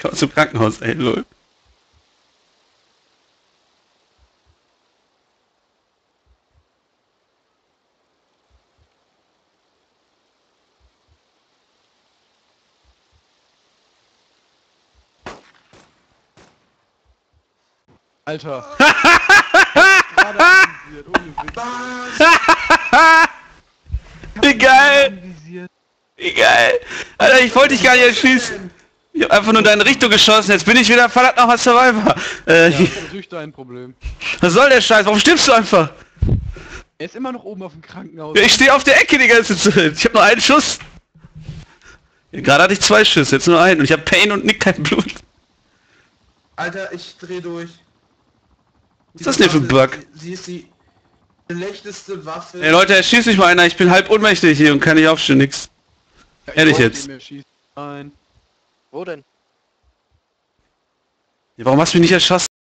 Komm zum Krankenhaus, ey, lol. Alter. Wie geil! Wie geil! Alter, ich wollte dich gar nicht erschießen. Ich hab einfach nur in deine Richtung geschossen, jetzt bin ich wieder verdammt nochmal Survivor. Äh, Ja, das ist natürlich dein Problem. was soll der Scheiß? Warum stirbst du einfach? Er ist immer noch oben auf dem Krankenhaus. Ja, ich stehe auf der Ecke die ganze Zeit. Ich habe nur einen Schuss. Ja, Gerade hatte ich zwei Schüsse, jetzt nur einen. Und ich habe Pain und Nick kein Blut. Alter, ich dreh durch. Was ist das denn für ein Bug? Sie, sie ist die schlechteste Waffe. Ey Leute, erschießt mich mal einer, ich bin halb ohnmächtig hier und kann nicht aufstehen, nix. Ja, ehrlich jetzt. Nein. Wo denn? Warum hast du mich nicht erschossen?